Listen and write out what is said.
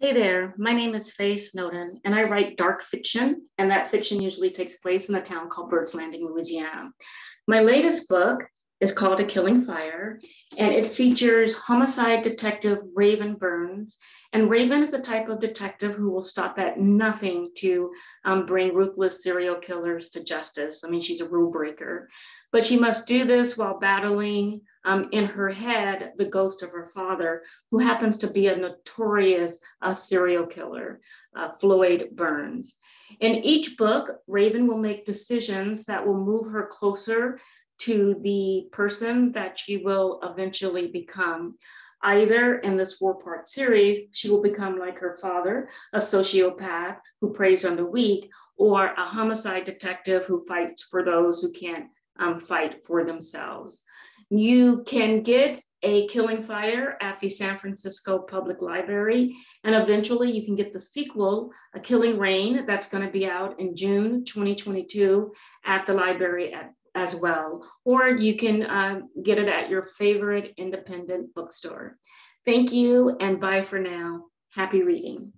Hey there, my name is Faye Snowden, and I write dark fiction, and that fiction usually takes place in a town called Birds Landing, Louisiana. My latest book is called A Killing Fire, and it features homicide detective Raven Burns. And Raven is the type of detective who will stop at nothing to um, bring ruthless serial killers to justice. I mean, she's a rule breaker, but she must do this while battling um, in her head the ghost of her father, who happens to be a notorious uh, serial killer, uh, Floyd Burns. In each book, Raven will make decisions that will move her closer to the person that she will eventually become. Either in this four part series, she will become like her father, a sociopath who preys on the weak, or a homicide detective who fights for those who can't um, fight for themselves. You can get a Killing Fire at the San Francisco Public Library, and eventually you can get the sequel, A Killing Rain, that's going to be out in June 2022 at the library at, as well. Or you can uh, get it at your favorite independent bookstore. Thank you, and bye for now. Happy reading.